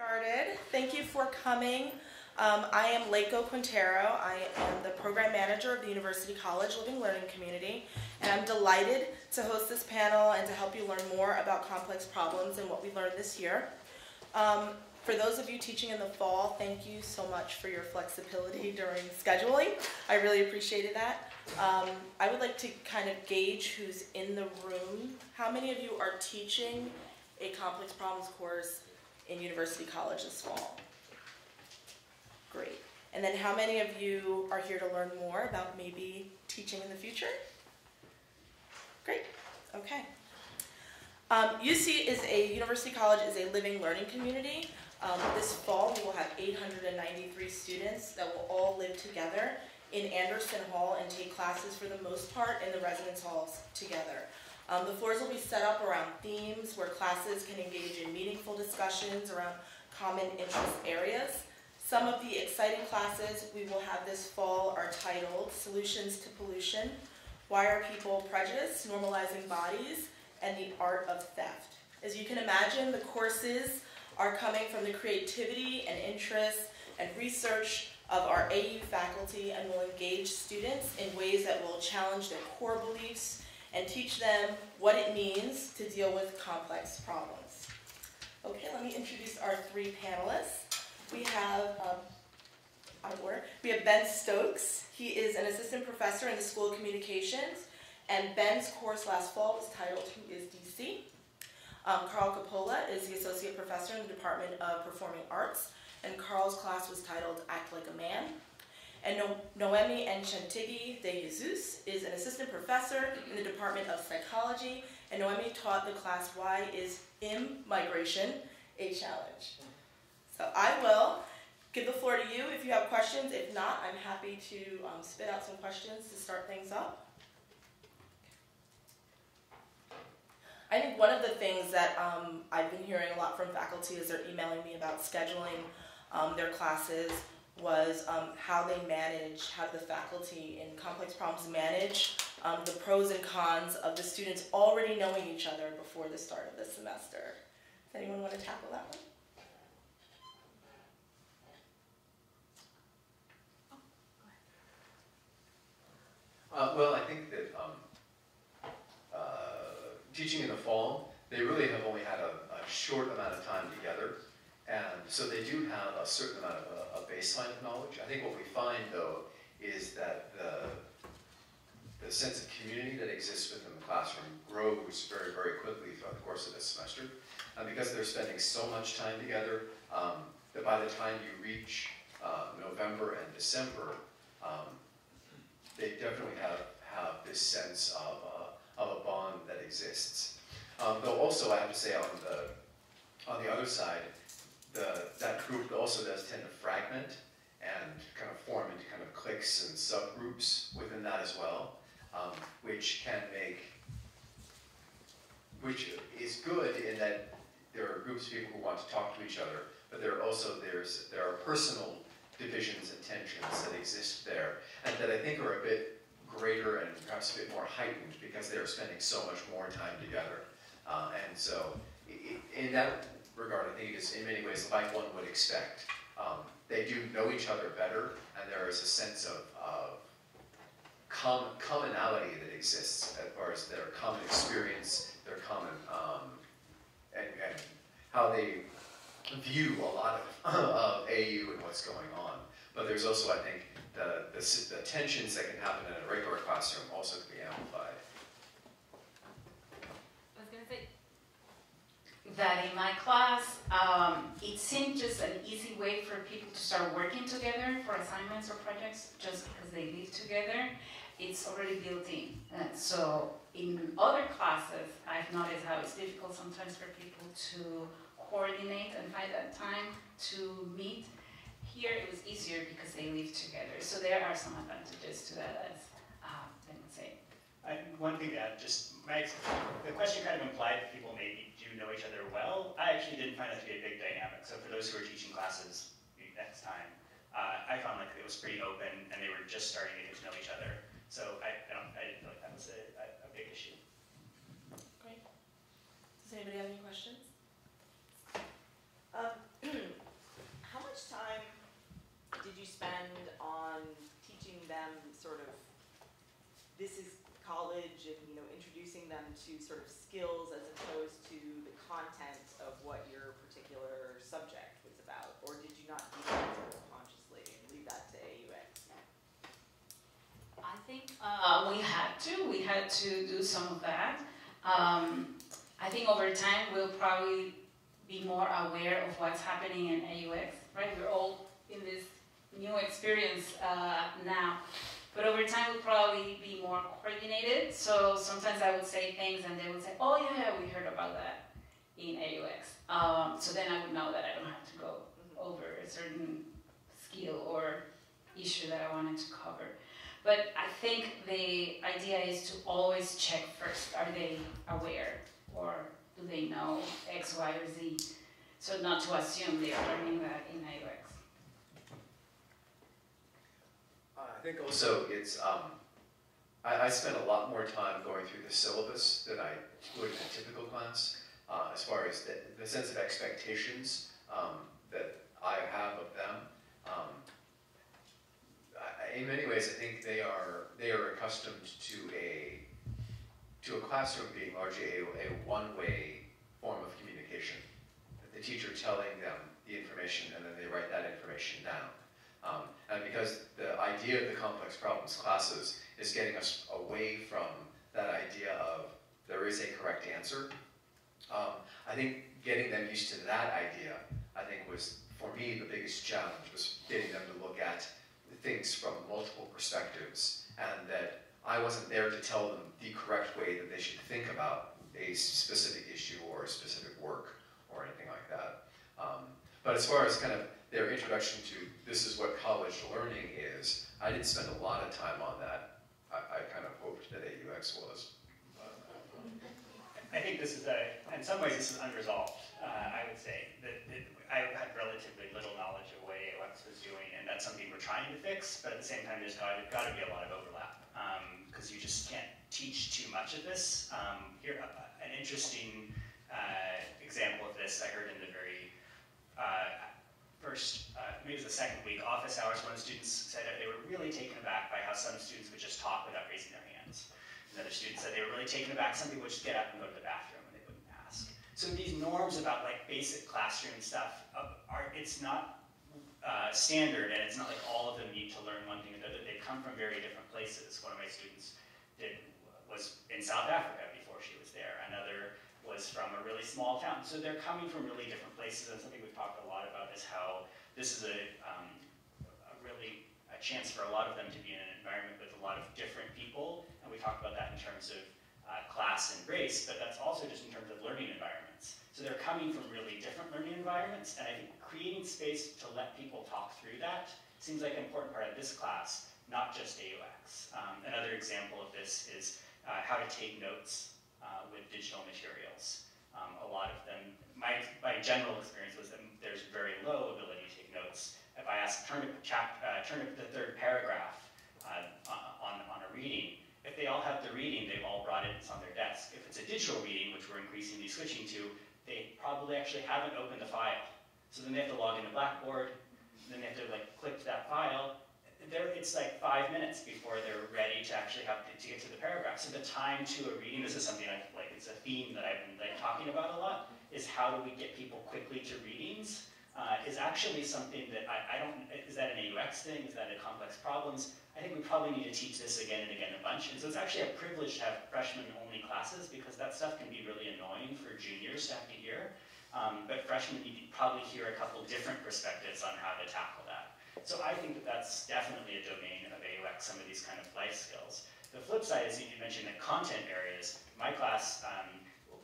started. Thank you for coming. Um, I am Laiko Quintero. I am the program manager of the University College Living Learning Community, and I'm delighted to host this panel and to help you learn more about complex problems and what we learned this year. Um, for those of you teaching in the fall, thank you so much for your flexibility during scheduling. I really appreciated that. Um, I would like to kind of gauge who's in the room. How many of you are teaching a complex problems course in University College this fall? Great. And then how many of you are here to learn more about maybe teaching in the future? Great. Okay. Um, UC is a, University College is a living learning community. Um, this fall we will have 893 students that will all live together in Anderson Hall and take classes for the most part in the residence halls together. Um, the floors will be set up around themes where classes can engage in meaningful discussions around common interest areas. Some of the exciting classes we will have this fall are titled Solutions to Pollution, Why Are People Prejudiced, Normalizing Bodies, and the Art of Theft. As you can imagine, the courses are coming from the creativity and interests and research of our AU faculty and will engage students in ways that will challenge their core beliefs and teach them what it means to deal with complex problems. Okay, let me introduce our three panelists. We have, um, we have Ben Stokes. He is an assistant professor in the School of Communications, and Ben's course last fall was titled Who is DC? Um, Karl Kippola is the associate professor in the Department of Performing Arts, and Karl's class was titled Act Like a Man. And no Noemi Enchautegui de Jesus is an assistant professor in the Department of Psychology, and Noemi taught the class Why is Immigration a Challenge? So I will give the floor to you if you have questions. If not, I'm happy to um, spit out some questions to start things up. I think one of the things that um, I've been hearing a lot from faculty is they're emailing me about scheduling um, their classes was um, how they manage, how the faculty in complex problems manage um, the pros and cons of the students already knowing each other before the start of the semester. Does anyone want to tackle that one? Uh, well, I think that um, uh, teaching in the fall, they really have only had a, a short amount of time together. And so they do have a certain amount of a, a baseline of knowledge. I think what we find, though, is that the, the sense of community that exists within the classroom grows very, very quickly throughout the course of this semester. And because they're spending so much time together, um, that by the time you reach uh, November and December, um, they definitely have, have this sense of, uh, of a bond that exists. Um, though also, I have to say, on the, on the other side, the, that group also does tend to fragment and kind of form into kind of cliques and subgroups within that as well, um, which can make, which is good in that there are groups of people who want to talk to each other, but there are also there's there are personal divisions and tensions that exist there, and that I think are a bit greater and perhaps a bit more heightened because they are spending so much more time together. Uh, and so in that regard, I think it is in many ways like one would expect. Um, they do know each other better, and there is a sense of, of com commonality that exists as far as their common experience, their common, um, and, and, how they view a lot of, of AU and what's going on. But there's also, I think, the, the, the tensions that can happen in a regular classroom also can be amplified. That in my class, um, it seemed just an easy way for people to start working together for assignments or projects just because they live together. It's already built in. And so in other classes, I've noticed how it's difficult sometimes for people to coordinate and find that time to meet. Here it was easier because they live together. So there are some advantages to that as uh, I would say. I, one thing that just, my, the question kind of implied that people maybe do know each other well. I actually didn't find that to be a big dynamic. So for those who are teaching classes next time, uh, I found like it was pretty open and they were just starting to get to know each other. So I, I, I didn't feel like that was a, a, big issue. Great. Does anybody have any questions? Um, how much time did you spend on teaching them sort of, this is college and, you know, introducing them to sort of skills as opposed to the content of what your particular subject was about? Or did you not do that sort of consciously and leave that to AUX? I think uh, we had to. We had to do some of that. Um, I think over time we'll probably be more aware of what's happening in AUX. Right? We're all in this new experience uh, now. But over time, we'll probably be more coordinated. So sometimes I would say things, and they would say, "Oh yeah, we heard about that in AUX." Um, so then I would know that I don't have to go over a certain skill or issue that I wanted to cover. But I think the idea is to always check first: Are they aware, or do they know X, Y, or Z? So not to assume they are learning that in AUX. Uh, I think also it's, um, I, I spend a lot more time going through the syllabus than I would in a typical class, uh, as far as the, the sense of expectations, um, that I have of them. Um, I, in many ways, I think they are, they are accustomed to a, to a classroom being largely a, a one-way form of communication. The teacher telling them the information and then they write that information down. Um, and because the idea of the complex problems classes is getting us away from that idea of there is a correct answer, um, I think getting them used to that idea, I think was, for me, the biggest challenge was getting them to look at things from multiple perspectives and that I wasn't there to tell them the correct way that they should think about a specific issue or a specific work or anything like that. Um, but as far as kind of their introduction to this is what college learning is, I didn't spend a lot of time on that. I, I kind of hoped that AUX was. I think this is a, in some ways, this is unresolved. Uh, I would say that, that I had relatively little knowledge of what AUX was doing, and that's something we're trying to fix. But at the same time, there's got, got to be a lot of overlap because um, you just can't teach too much of this. Um, here, uh, an interesting uh, example of this I heard in the very uh, first, uh, maybe it was the second week, office hours, the students said that they were really taken aback by how some students would just talk without raising their hands. Another student said they were really taken aback. Some people would just get up and go to the bathroom and they wouldn't ask. So these norms about like basic classroom stuff are, it's not uh, standard and it's not like all of them need to learn one thing or the other. They come from very different places. One of my students did was in South Africa before she was there. Another was from a really small town. So they're coming from really different places and something we've talked a lot about is how this is a, um, a really a chance for a lot of them to be in an environment with a lot of different people and we talk about that in terms of uh, class and race, but that's also just in terms of learning environments. So they're coming from really different learning environments, and I think creating space to let people talk through that seems like an important part of this class, not just AUX. Um, another example of this is uh, how to take notes uh, with digital materials. Um, a lot of them, my, my general experience was that there's very low ability to take notes. If I ask, turn to, chap, uh, turn to the third paragraph uh, on, on a reading, if they all have the reading, they've all brought it, it's on their desk. If it's a digital reading, which we're increasingly switching to, they probably actually haven't opened the file. So then they have to log into Blackboard, then they have to like click that file. There, it's like five minutes before they're ready to actually have to, get to the paragraph. So the time to a reading, this is something I, like it's a theme that I've been like talking about a lot, is how do we get people quickly to readings? Uh, is actually something that I, I don't, is that an AUX thing? Is that a complex problems? I think we probably need to teach this again and again a bunch. And so it's actually a privilege to have freshman-only classes because that stuff can be really annoying for juniors to have to hear. Um, but freshmen you probably hear a couple different perspectives on how to tackle that. So I think that that's definitely a domain of AUX, some of these kind of life skills. The flip side is you mentioned the content areas. My class um,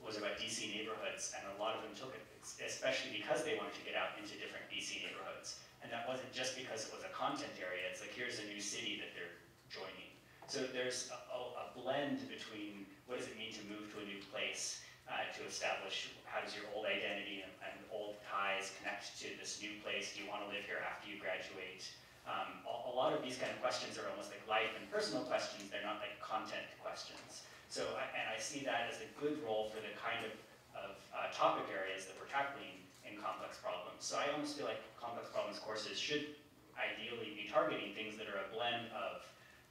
was about DC neighborhoods, and a lot of them took it, especially because they wanted to get out into different DC neighborhoods. And that wasn't just because it was a content area, it's like here's a new city that they're joining. So there's a, a blend between what does it mean to move to a new place, uh, to establish how does your old identity and, and, old ties connect to this new place, do you want to live here after you graduate? Um, a, a, lot of these kind of questions are almost like life and personal questions, they're not like content questions. So, I, and I see that as a good role for the kind of, of uh, topic areas that we're tackling in complex problems. So I almost feel like complex problems courses should ideally be targeting things that are a blend of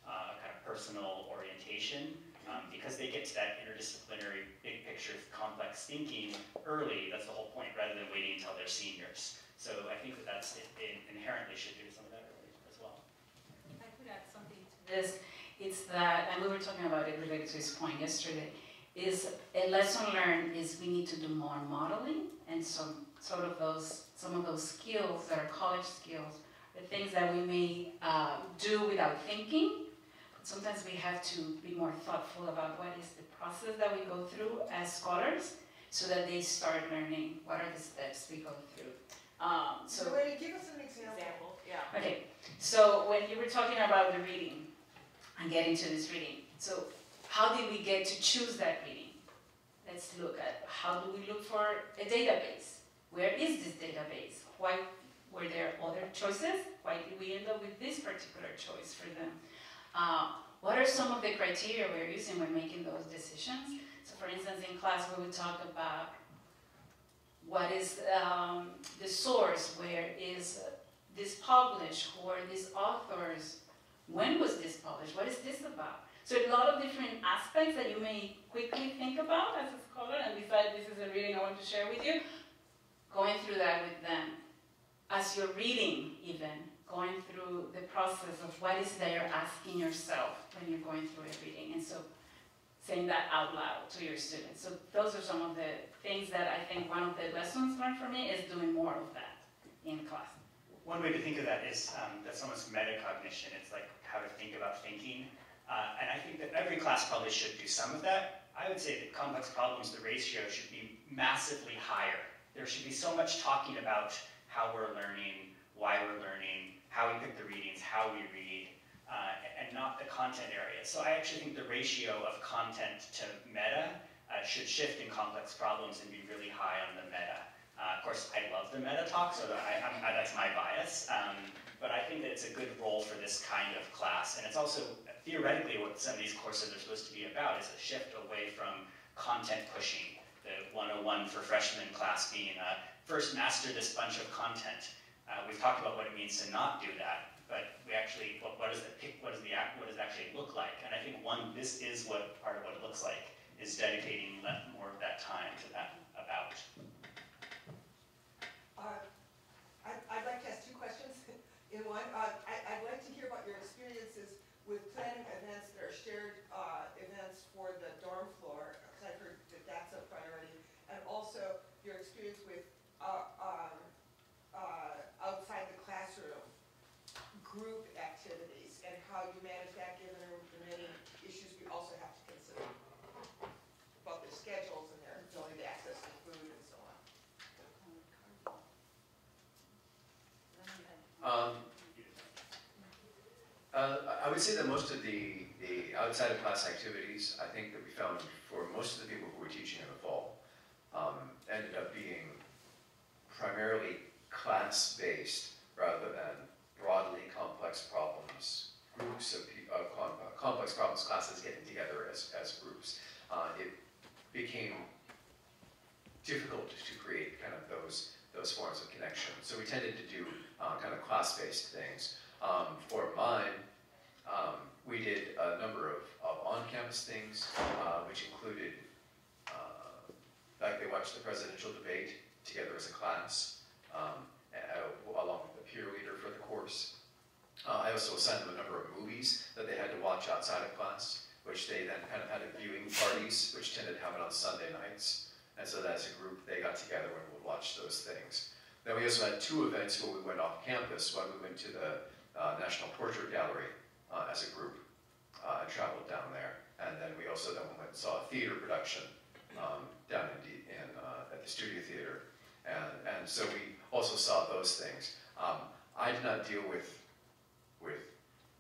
uh, kind of personal orientation um, because they get to that interdisciplinary, big picture, complex thinking early, that's the whole point, rather than waiting until they're seniors. So I think that that's, it, it inherently should do some of that early as well. If I could add something to this, it's that, and we were talking about it related to his point yesterday, is a lesson learned is we need to do more modeling and some sort of those, some of those skills that are college skills, the things that we may uh, do without thinking. But sometimes we have to be more thoughtful about what is the process that we go through as scholars so that they start learning what are the steps we go through. Um, so Joanne, give us an example. Example, yeah. Okay, so when you were talking about the reading and getting to this reading, so how did we get to choose that reading? Let's look at how do we look for a database? Where is this database? Why were there other choices? Why did we end up with this particular choice for them? Uh, what are some of the criteria we're using when making those decisions? So, for instance, in class, we would talk about what is um, the source, where is this published, who are these authors, when was this published, what is this about? So a lot of different aspects that you may quickly think about as a scholar and decide this is a reading I want to share with you, going through that with them. As you're reading even, going through the process of what is you're asking yourself when you're going through a reading. And so saying that out loud to your students. So those are some of the things that I think one of the lessons learned for me is doing more of that in class. One way to think of that is um, that's almost metacognition. It's like how to think about thinking. Uh, and I think that every class probably should do some of that. I would say that complex problems, the ratio should be massively higher. There should be so much talking about how we're learning, why we're learning, how we pick the readings, how we read, uh, and not the content area. So I actually think the ratio of content to meta uh, should shift in complex problems and be really high on the meta. Uh, of course, I love the meta talk, so I, I, that's my bias. Um, but I think that it's a good role for this kind of class. And it's also theoretically what some of these courses are supposed to be about is a shift away from content pushing. The 101 for freshman class being first master this bunch of content. Uh, we've talked about what it means to not do that, but we actually, what, what does the pick, what does the act, what does it actually look like? And I think one, this is what part of what it looks like, is dedicating more of that time to that about. Uh, I'd, like to ask two questions in one. Uh, I, I'd like to hear about your experiences with planning events that are shared uh, events for the dorm floor, because I've heard that that's a priority, and also your experience with uh, um, uh, outside the classroom group activities and how you manage that given the many issues we also have to consider about their schedules and their ability to access to food and so on. Um, uh, I- would say that most of the, the outside of class activities, I think that we found for most of the people who were teaching in the fall, um, ended up being primarily class-based rather than broadly complex problems, groups of, com- uh, complex problems, classes getting together as, as groups. Uh, it became difficult to create kind of those, those forms of connection. So we tended to do uh, kind of class-based things. Um, for mine, um, we did a number of, of on-campus things, uh, which included, uh, like they watched the presidential debate together as a class, um, along with the peer leader for the course. Uh, I also assigned them a number of movies that they had to watch outside of class, which they then kind of had a viewing parties, which tended to happen on Sunday nights. And so as a group, they got together and would watch those things. Then we also had two events where we went off campus. One, we went to the uh, National Portrait Gallery uh, as a group uh, and traveled down there. And then we also then went and saw a theater production um, down in, D- in uh, at the Studio Theater. And, and so we also saw those things. Um, I did not deal with with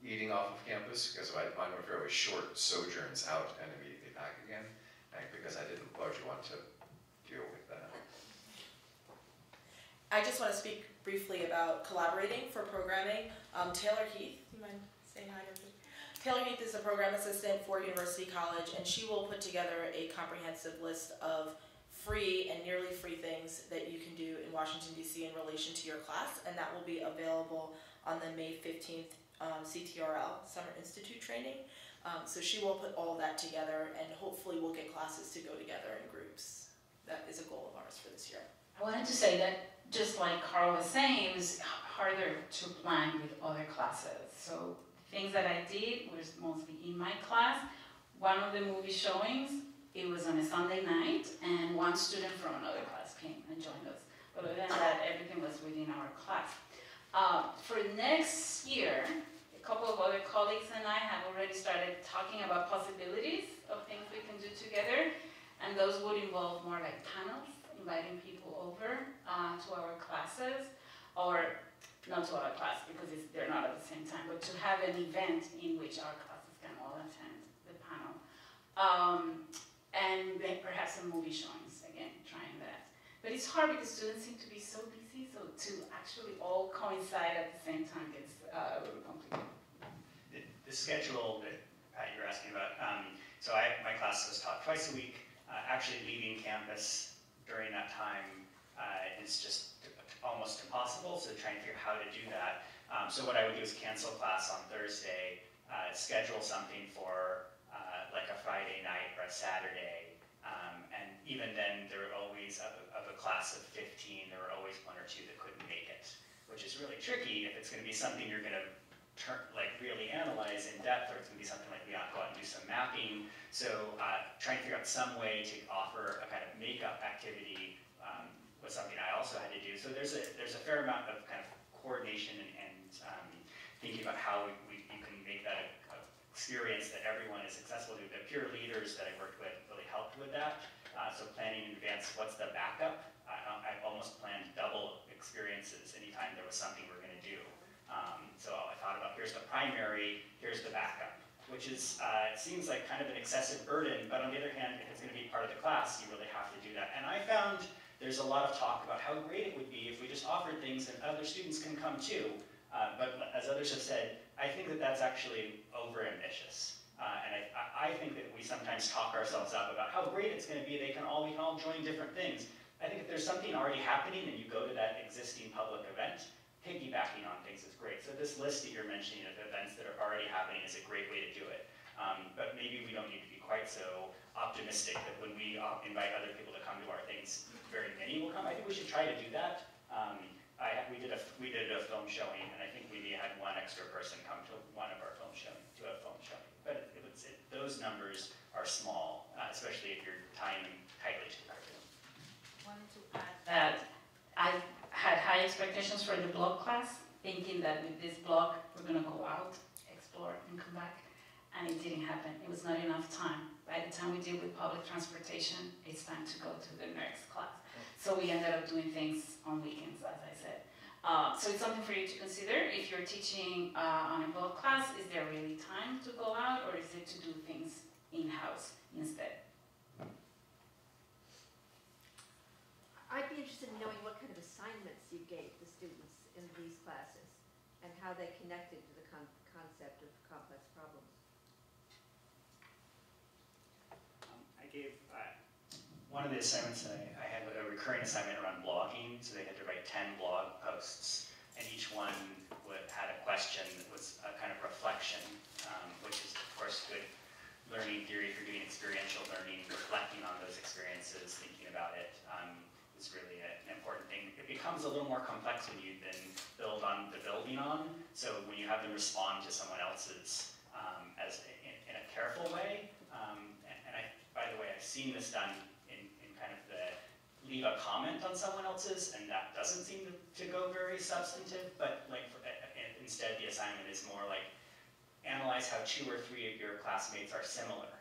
eating off of campus because I, mine were fairly short sojourns out and immediately back again, and because I didn't largely want to deal with that. I just want to speak briefly about collaborating for programming. Um, Taylor Heath, you mind saying hi to? Taylor Heath is a program assistant for University College, and she will put together a comprehensive list of free and nearly free things that you can do in Washington, D.C. in relation to your class, and that will be available on the May 15th um, CTRL Summer Institute training. Um, so she will put all that together, and hopefully we'll get classes to go together in groups. That is a goal of ours for this year. I wanted to say that, just like Karl was saying, it was harder to plan with other classes. So things that I did was mostly in my class. One of the movie showings, it was on a Sunday night, and one student from another class came and joined us. But other than that, everything was within our class. Uh, for next year, a couple of other colleagues and I have already started talking about possibilities of things we can do together, and those would involve more like panels, inviting people over uh, to our classes, or not to our class because they're not at the same time, but to have an event in which our classes can all attend the panel. Um, and then perhaps some movie showings, again, trying that. But it's hard because students seem to be so busy, so to actually all coincide at the same time gets uh, really complicated. The, the schedule that Pat you were asking about, um, so I, my class was taught twice a week. Uh, actually leaving campus during that time uh, is just almost impossible, so trying to figure out how to do that. Um, so what I would do is cancel class on Thursday, uh, schedule something for uh, like a Friday night or a Saturday, um, and even then there were always, of, of a class of 15, there were always one or two that couldn't make it, which is really tricky if it's going to be something you're going to turn, like really analyze in depth, or it's going to be something like we ought to go out and do some mapping. So uh, trying to figure out some way to offer a kind of makeup activity um, was something I also had to do. So there's a there's a fair amount of kind of coordination and, and um, thinking about how we, we, you can make that a, a experience that everyone is accessible to. The peer leaders that I worked with really helped with that. Uh, so planning in advance, what's the backup? I, I almost planned double experiences anytime there was something we're going to so I thought about here's the primary, here's the backup, which is uh, it seems like kind of an excessive burden, but on the other hand, if it's going to be part of the class, you really have to do that. And I found there's a lot of talk about how great it would be if we just offered things and other students can come too. Uh, but as others have said, I think that that's actually overambitious. Uh, and I, I think that we sometimes talk ourselves up about how great it's going to be. They can all we can all join different things. I think if there's something already happening and you go to that existing public event, piggybacking on things is great. So this list that you're mentioning of events that are already happening is a great way to do it. Um, but maybe we don't need to be quite so optimistic that when we uh, invite other people to come to our things, very many will come. I think we should try to do that. Um, I, we did a we did a film showing, and I think we had one extra person come to one of our film showing to a film showing. But it, it, it, those numbers are small, uh, especially if you're tying them tightly to the curriculum. wanted to add that I high expectations for the blog class, thinking that with this blog, we're gonna go out, explore, and come back. And it didn't happen. It was not enough time. By the time we deal with public transportation, it's time to go to the next class. So we ended up doing things on weekends, as I said. Uh, so it's something for you to consider. If you're teaching uh, on a blog class, is there really time to go out, or is it to do things in-house instead? I'd be interested in knowing what kind of assignments you gave the students in these classes and how they connected to the con- concept of complex problems. Um, I gave, uh, one of the assignments that I, I had a recurring assignment around blogging, so they had to write ten blog posts, and each one would, had a question that was a kind of reflection, um, which is of course good learning theory for doing experiential learning, reflecting on those experiences, thinking about it, um, is really a- an important thing. It becomes a little more complex when you then build on the building on, so when you have them respond to someone else's, um, as, in, in a careful way, um, and, and I, by the way, I've seen this done in, in kind of the, leave a comment on someone else's, and that doesn't seem to, to go very substantive, but like, for, uh, uh, instead the assignment is more like, analyze how two or three of your classmates are similar.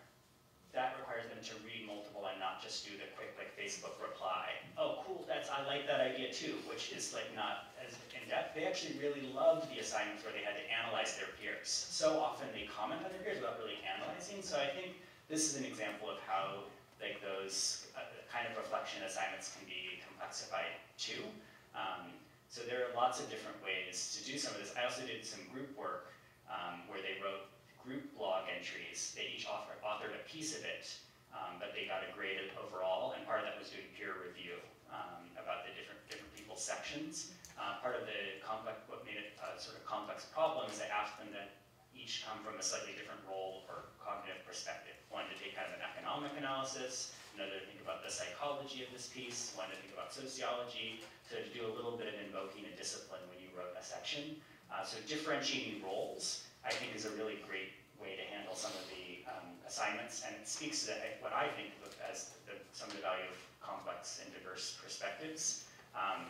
That requires them to read multiple and not just do the quick like Facebook reply. Oh, cool, that's, I like that idea too, which is like not as in depth. They actually really loved the assignments where they had to analyze their peers. So often they comment on their peers without really analyzing, so I think this is an example of how like those uh, kind of reflection assignments can be complexified too. Um, so there are lots of different ways to do some of this. I also did some group work um, where they wrote group blog entries. They each authored a piece of it, um, but they got a graded overall, and part of that was doing peer review um, about the different different people's sections. Uh, part of the complex, what made it a sort of complex problem is I asked them to each come from a slightly different role or cognitive perspective. One to take kind of an economic analysis, another to think about the psychology of this piece, one to think about sociology, so to do a little bit of invoking a discipline when you wrote a section. Uh, so differentiating roles, I think, is a really great way to handle some of the um, assignments, and it speaks to what I think of as the, some of the value of complex and diverse perspectives. Um,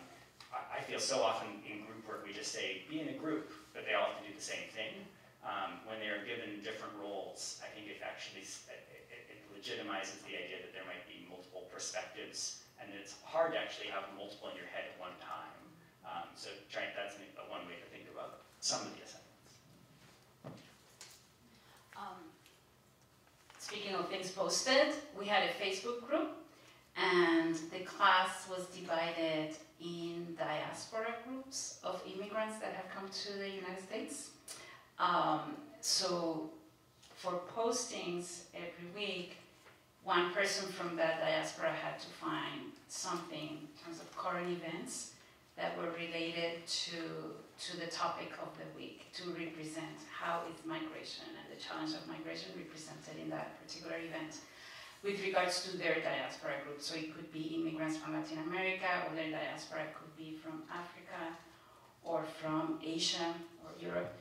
I, feel so often in group work we just say, be in a group, but they all have to do the same thing. Um, when they are given different roles, I think it actually it, it- it legitimizes the idea that there might be multiple perspectives, and it's hard to actually have multiple in your head at one time. Um, so try, that's one way to think about some of the assignments. Um, Speaking of things posted, we had a Facebook group and the class was divided in diaspora groups of immigrants that have come to the United States. Um, so for postings every week, one person from that diaspora had to find something in terms of current events that were related to, to the topic of the week to represent how is migration and the challenge of migration represented in that particular event with regards to their diaspora group. So it could be immigrants from Latin America, or their diaspora could be from Africa, or from Asia or Europe.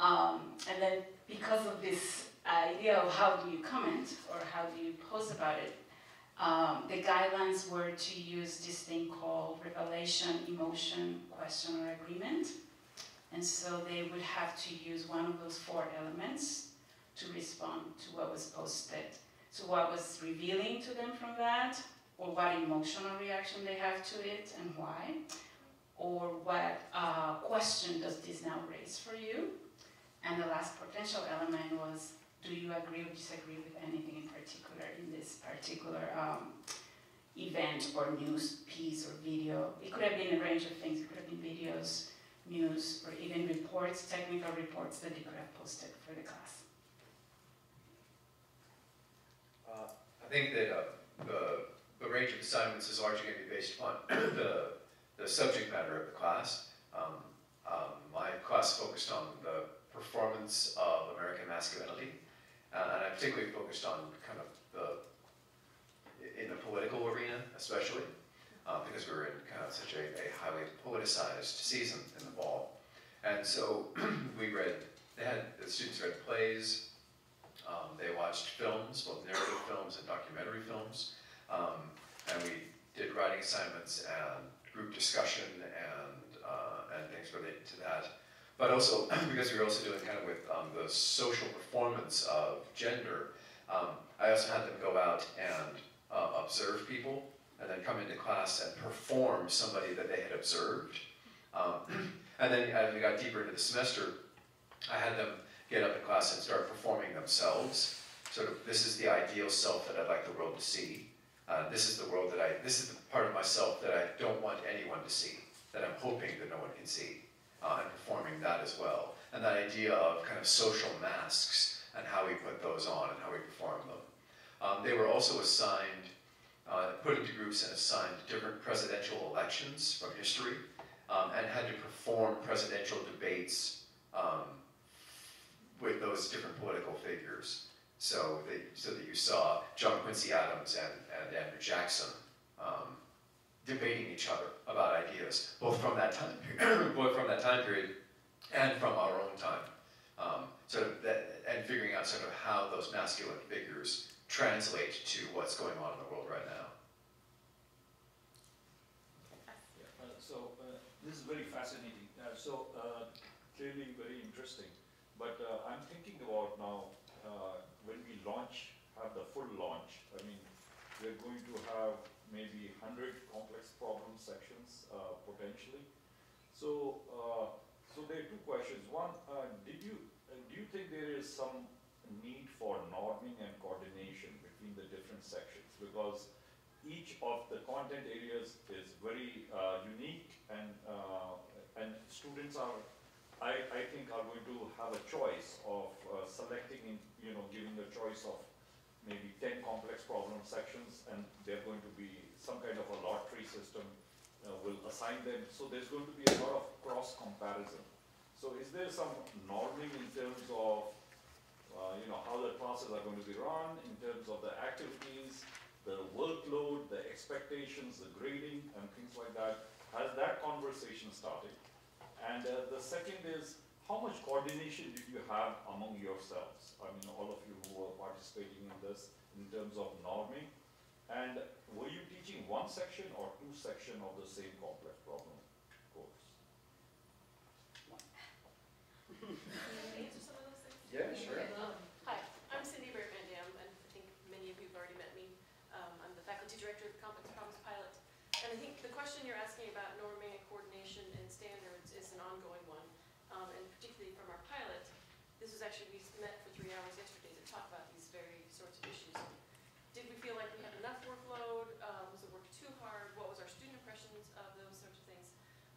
Um, and then because of this idea of how do you comment or how do you post about it, um, the guidelines were to use this thing called revelation, emotion, question, or agreement. And so they would have to use one of those four elements to respond to what was posted. So what was revealing to them from that, or what emotional reaction they have to it and why, or what uh, question does this now raise for you? And the last potential element was, do you agree or disagree with anything in particular in this particular um, event or news piece or video? It could have been a range of things. It could have been videos, reports, technical reports that they could have posted for the class. Uh, I think that uh, the, the range of assignments is largely going to be based upon the, the subject matter of the class. Um, um, my class focused on the performance of American masculinity, uh, and I particularly focused on kind of the, in the political arena especially, uh, because we were in kind of such a, a highly politicized season in the fall. And so we read, they had, the students read plays, um, they watched films, both narrative films and documentary films. Um, and we did writing assignments and group discussion and, uh, and things related to that. But also, because we were also doing kind of with um, the social performance of gender, um, I also had them go out and uh, observe people and then come into class and perform somebody that they had observed. And then as we got deeper into the semester, I had them get up in class and start performing themselves. Sort of, this is the ideal self that I'd like the world to see. Uh, this is the world that I, this is the part of myself that I don't want anyone to see, that I'm hoping that no one can see, uh, and performing that as well. And that idea of kind of social masks and how we put those on and how we perform them. Um, they were also assigned, uh, put into groups and assigned different presidential elections from history, um, and had to perform presidential debates um, with those different political figures. So that, so that you saw John Quincy Adams and, and Andrew Jackson um, debating each other about ideas, both from that time period, both from that time period and from our own time. Um, sort of that, and figuring out sort of how those masculine figures translate to what's going on in the world right now. Yeah, uh, so uh, this is very fascinating. Uh, so uh, clearly very interesting. But uh, I'm thinking about now uh, when we launch, have the full launch. I mean, we're going to have maybe 100 complex problem sections uh, potentially. So, uh, so there are two questions. One, did you do you think there is some need for norming and coordination between the different sections because each of the content areas is very uh, unique and uh, and students are I, I think are going to have a choice of uh, selecting in you know giving a choice of maybe 10 complex problem sections and they're going to be some kind of a lottery system uh, will assign them so there's going to be a lot of cross comparison So is there some norming in terms of, uh, you know, how the classes are going to be run, in terms of the activities, the workload, the expectations, the grading, and things like that? Has that conversation started? And uh, the second is, how much coordination did you have among yourselves? I mean, all of you who are participating in this, in terms of norming? And were you teaching one section or two section of the same complex problem course? Can I answer some of those things? Yeah, sure. Um, Hi, I'm Cindy Britt Van Dam, and I think many of you have already met me. Um, I'm the faculty director of Complex Problems Pilot. And I think the question you're asking about norming and coordination and standards is an ongoing one. Um, and particularly from our pilot, this was actually, we met for three hours yesterday to talk about these very sorts of issues. Did we feel like we had enough workload? Uh, was the work too hard? What was our student impressions of those sorts of things?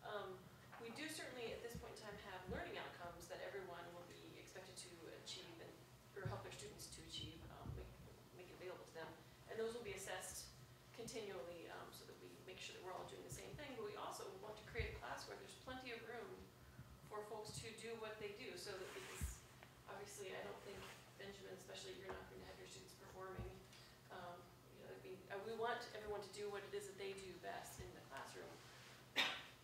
Um, we do certainly, at this point in time, have learning outcomes that everyone will be expected to achieve and, or help their students to achieve, um, make, make it available to them. And those will be assessed continually, um, so that we make sure that we're all doing the same thing. But we also want to create a class where there's plenty of room for folks to do what they do, so that because, obviously, I don't think, Benjamin, especially, you're not going to have your students performing um, you know, I mean, uh, we want everyone to do what it is that they do best in the classroom.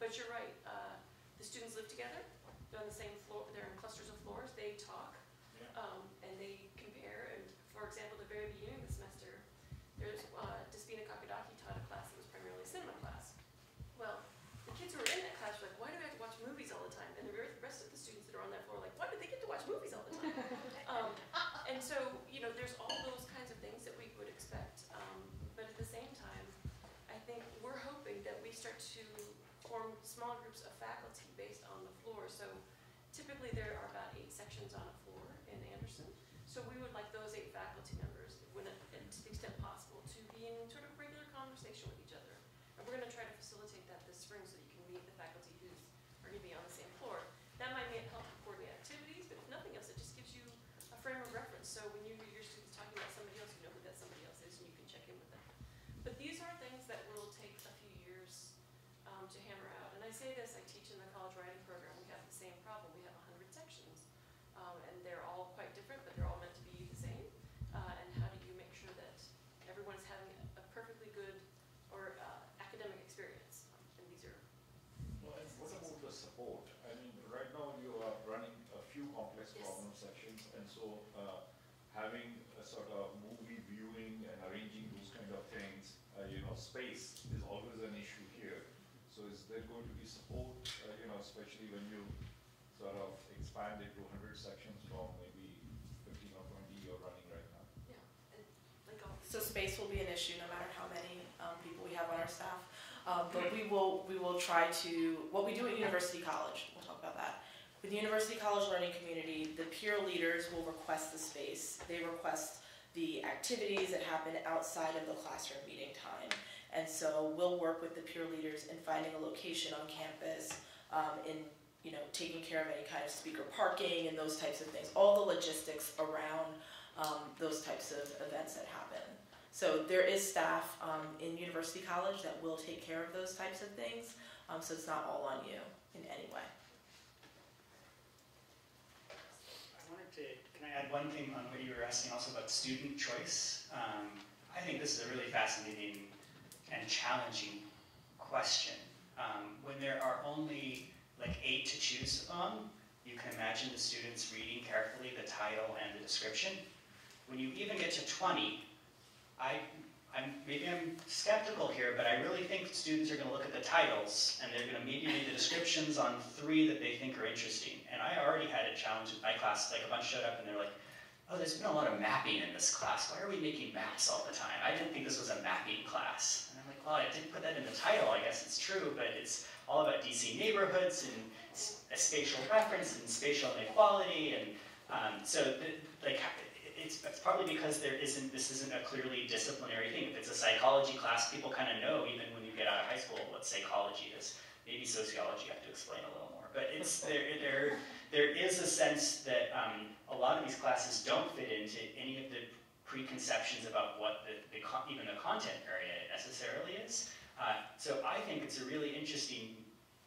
But you're right, uh, the students live together, they're on the same floor, they're in clusters of floors, they talk, Yeah. um, and they compare, and for example, at the very beginning of the semester, there's, uh, Despina Kakoudaki taught a class that was primarily a cinema class. Well, the kids who were in that class were like, why do we have to watch movies all the time? And the rest of the students that are on that floor are like, why do they get to watch movies all the time? Um, and so, you know, there's all those kinds of things that we would expect. Um, but at the same time, I think we're hoping that we start to form small groups of faculty based on the floor. So typically there are about eight sections on a floor in Anderson. So we would like those eight faculty members, when, it- and to the extent possible, to be in sort of regular conversation with each other. And we're gonna try to facilitate that this spring so that you can meet the faculty who's, are gonna be on the same floor. That might may help coordinate activities, but if nothing else, it just gives you a frame of reference. So when you hear your students talking about somebody else, you know who that somebody else is and you can check in with them. But these are things that will take a few years um, to hammer out. And I say this, I teach in the college writing program, we have the same problem. We have hundred sections. Um, and they're all quite different, but they're all meant to be the same. Uh, and how do you make sure that everyone is having a perfectly good or uh, academic experience? And these are Well, and what about the support? I mean, right now you are running a few complex Yes. problem sections, and so, uh, having a sort of movie viewing and arranging those kind of things, uh, you know, space is always an issue here. So is there going to be support, uh, you know, especially when you sort of expand it to hundred sections from maybe fifteen or twenty you're running right now? like. So space will be an issue no matter how many um, people we have on our staff. Um, but we will we will try to what we do at University College. We'll talk about that. With the University College Learning Community, the peer leaders will request the space. They request the activities that happen outside of the classroom meeting time. And so we'll work with the peer leaders in finding a location on campus, um, in you know taking care of any kind of speaker parking and those types of things. All the logistics around um, those types of events that happen. So there is staff um, in University College that will take care of those types of things. Um, so it's not all on you in any way. I wanted to, can I add one thing on what you were asking also about student choice? Um, I think this is a really fascinating and challenging question. Um, when there are only like eight to choose among, you can imagine the students reading carefully the title and the description. When you even get to 20, I, I'm, maybe I'm skeptical here, but I really think students are going to look at the titles and they're going to maybe read the descriptions on three that they think are interesting. And I already had a challenge with my class. Like a bunch showed up and they're like, "Oh, there's been a lot of mapping in this class. Why are we making maps all the time? I didn't think this was a mapping class." "Well, I didn't put that in the title. I guess it's true, but it's all about DC neighborhoods and spatial reference and spatial inequality and um, so the, like it's, it's probably because there isn't this isn't a clearly disciplinary thing. If it's a psychology class, people kind of know even when you get out of high school what psychology is. Maybe sociology you have to explain a little more, but it's there there there is a sense that um, a lot of these classes don't fit into any of the preconceptions about what the, the even the content area necessarily is. Uh, so I think it's a really interesting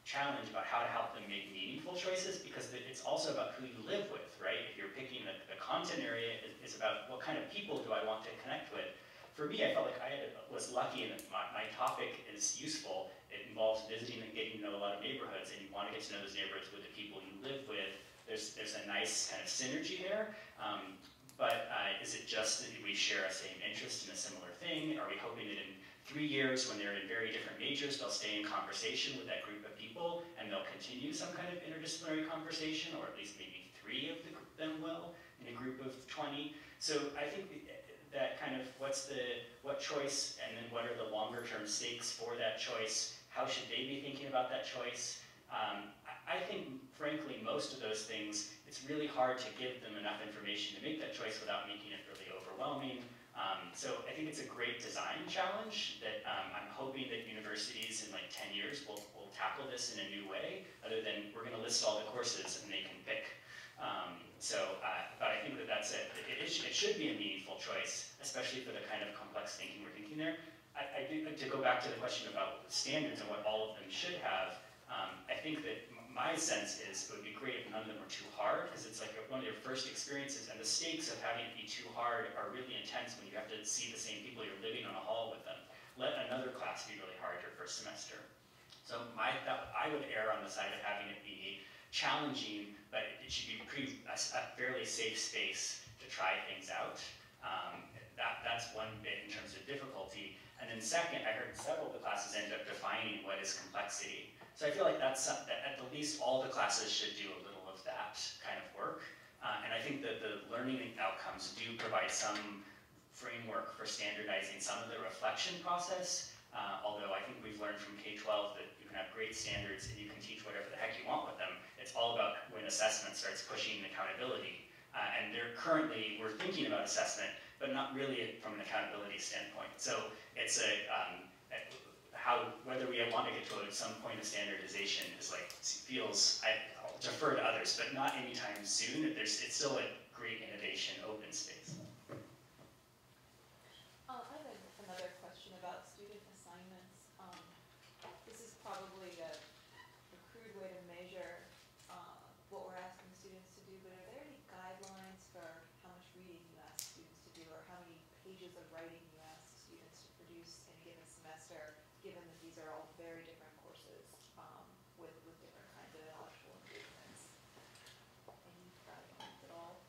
challenge about how to help them make meaningful choices because it's also about who you live with, right? If you're picking the, the content area, it- it's about what kind of people do I want to connect with. For me, I felt like I had, was lucky that my, my topic is useful. It involves visiting and getting to know a lot of neighborhoods, and you want to get to know those neighborhoods with the people you live with. There's, there's a nice kind of synergy there. Um, but uh, is it just that we share a same interest in a similar thing? Are we hoping that in three years, when they're in very different majors, they'll stay in conversation with that group of people and they'll continue some kind of interdisciplinary conversation, or at least maybe three of the, them will in a group of 20? So I think that kind of what's the what choice, and then what are the longer term stakes for that choice? How should they be thinking about that choice? Um, I, I think, frankly, most of those things, it's really hard to give them enough information to make that choice without making it really overwhelming. Um, so I think it's a great design challenge that um, I'm hoping that universities in like 10 years will, will tackle this in a new way, other than we're going to list all the courses and they can pick. Um, so, uh, but I think that that's it. It, it, it should be a meaningful choice, especially for the kind of complex thinking we're thinking there. I, I do, to go back to the question about standards and what all of them should have, um, I think that my sense is it would be great if none of them were too hard, because it's like one of your first experiences, and the stakes of having it be too hard are really intense when you have to see the same people you're living on a hall with them. Let another class be really hard your first semester. So my, that, I would err on the side of having it be challenging, but it should be a, a fairly safe space to try things out. Um, that, that's one bit in terms of difficulty. And then second, I heard several of the classes end up defining what is complexity. So I feel like that's, at the least all the classes should do a little of that kind of work. Uh, and I think that the learning outcomes do provide some framework for standardizing some of the reflection process. Uh, although I think we've learned from K-12 that you can have great standards and you can teach whatever the heck you want with them. It's all about when assessment starts pushing accountability. Uh, and they're currently, we're thinking about assessment, but not really from an accountability standpoint. So it's a, um, a- how, whether we want to get to some point of standardization is like, feels, I, defer to others, but not anytime soon. There's, it's still a great innovation, open space. Uh, I have another question about student assignments. Um, this is probably a, a crude way to measure, uh, what we're asking students to do, but are there any guidelines for how much reading you ask students to do, or how many pages of writing you ask students to produce in a given semester, given that these are all very different courses, um, with, with different kinds of intellectual improvements? Any guidelines at all?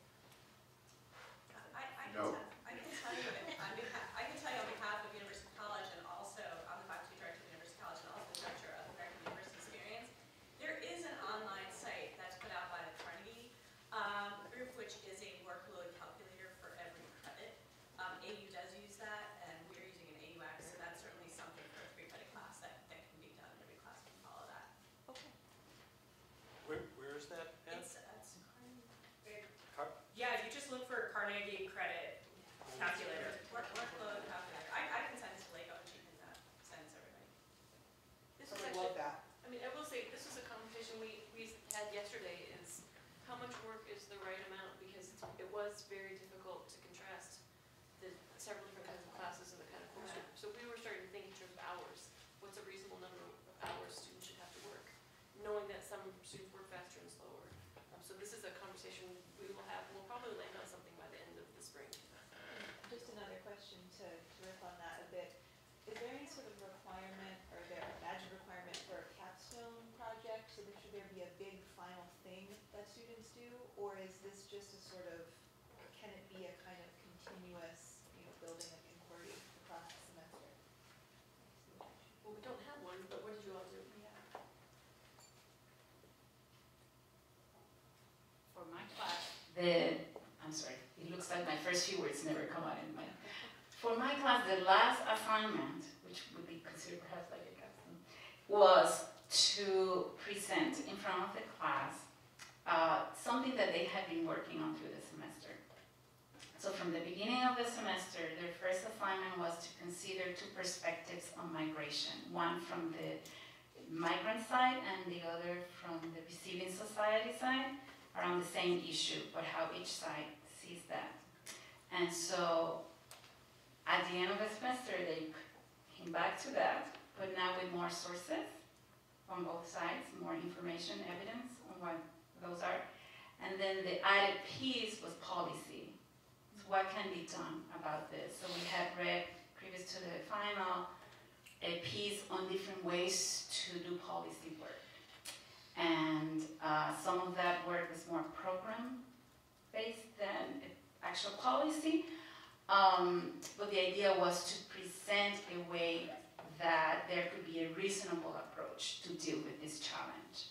I, I can No. tell, I can tell you, that on behalf, I can tell you on behalf of University College and also, I'm the faculty director of University College and also the director of the American University Experience. There is an online site that's put out by the Carnegie, um, group, which is a workload calculator for every credit. Um, AU does use that, and we're using an AUX, so that's certainly something for a three credit class that, that can be done, every class can follow that. Okay. Where, where is that at? It's, it's, Car- yeah, you just look for Carnegie credit calculator, work, workload calculator. I, I can send it to Laiko and she can, uh, send it to everybody. I This was would actually, love that. I mean, I will say, this was a conversation we, we had yesterday, is how much work is the right amount? Because it's- it was very difficult to contrast the several different kinds of classes and the kind of coursework. So we were starting to think in terms of hours, what's a reasonable number of hours students should have to work? Knowing that some students work faster and slower. Um, so this is a conversation we will have, and we'll probably land on something by the end of the spring. Just another question to, to riff on that a bit. Is there any sort of requirement, or there a magic requirement for a capstone project? So that should there be a big final thing that students do? Or is this just a sort of, can it be a kind of continuous, you know, building of inquiry across the semester? Well, we don't have one, but what did you all do? For my class, the, I'm sorry, it looks like my first few words never come out in my, for my class, the last assignment, which would be considered perhaps like a capstone, was to present in front of the class uh, something that they had been working on through the semester. So from the beginning of the semester, their first assignment was to consider two perspectives on migration, one from the migrant side and the other from the receiving society side around the same issue, but how each side sees that. And so at the end of the semester, they came back to that, but now with more sources on both sides, more information, evidence on what those are. And then the added piece was policy. So what can be done about this? So we had read previous to the final a piece on different ways to do policy work. And uh, some of that work is more program based than actual policy. Um, but the idea was to present a way that there could be a reasonable approach to deal with this challenge.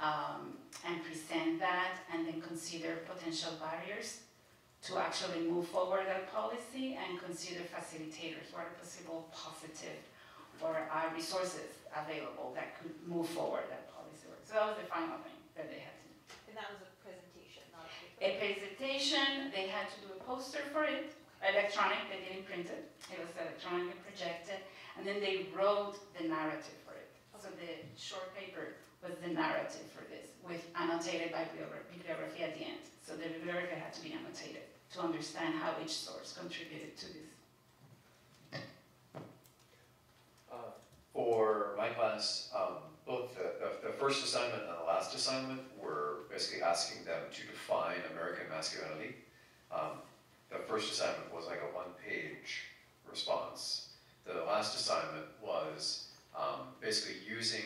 Um, and present that and then consider potential barriers to actually move forward that policy and consider facilitators, what are possible positive or are resources available that could move forward that policy work. So that was the final thing that they had to do. And that was a presentation, not a paper? A presentation, they had to do a poster for it, electronic, they didn't print it. It was electronically projected, and then they wrote the narrative for it. So the short paper was the narrative for this, with annotated bibliography at the end. So the bibliography had to be annotated to understand how each source contributed to this. Uh, For my class, um, both the, the, the first assignment and the last assignment were basically asking them to define American masculinity. Um, the first assignment was like a one-page response. The last assignment was um, basically using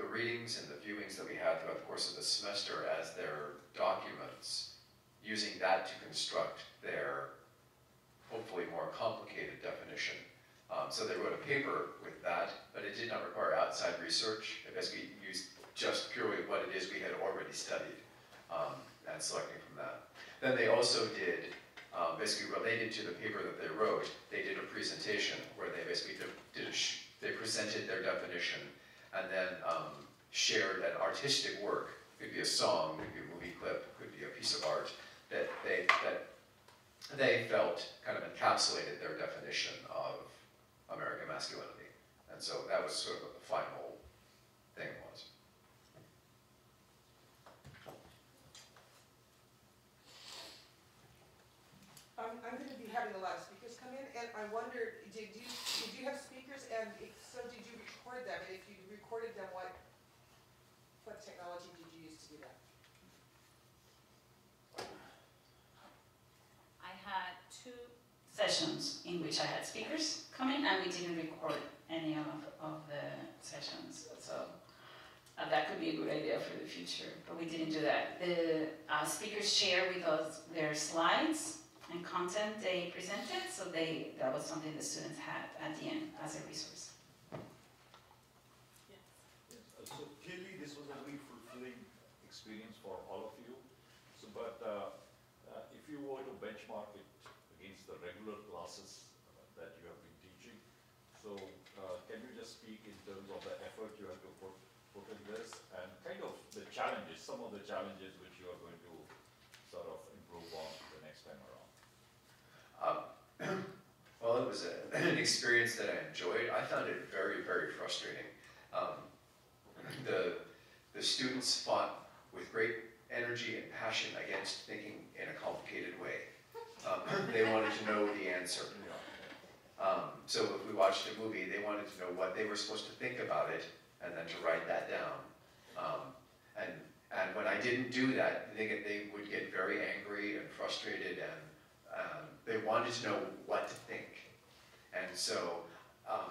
the readings and the viewings that we had throughout the course of the semester as their documents, using that to construct their hopefully more complicated definition. Um, so they wrote a paper with that, but it did not require outside research. It basically used just purely what it is we had already studied um, and selecting from that. Then they also did, um, basically related to the paper that they wrote, they did a presentation where they basically did, did they presented their definition and then um, shared an artistic work, It could be a song, could be a movie clip, could be a piece of art that they that they felt kind of encapsulated their definition of American masculinity. And so that was sort of the final thing was. I'm, I'm gonna be having a lot of speakers come in, and I wondered, did you, did you have speakers, and if so, did you record them? And if you recorded them, what, what technology did you use to do that? I had two sessions in which I had speakers coming, and we didn't record any of, of the sessions. So uh, that could be a good idea for the future, but we didn't do that. The uh, speakers share with us their slides and content they presented, so they that was something the students had at the end as a resource. Yes, uh, so clearly this was a very fulfilling experience for all of you. So, but uh, uh, if you were to benchmark it against the regular classes uh, that you have been teaching, so uh, can you just speak in terms of the effort you have to put, put in this and kind of the challenges, some of the challenges which you are going to sort of improve on the next time around? Um, well, it was a, an experience that I enjoyed. I found it very, very frustrating. Um, the, the students fought with great energy and passion against thinking in a complicated way. Um, they wanted to know the answer. Um, so if we watched a movie, they wanted to know what they were supposed to think about it and then to write that down. Um, and, and when I didn't do that, they, get, they would get very angry and frustrated and um, they wanted to know what to think. And so um,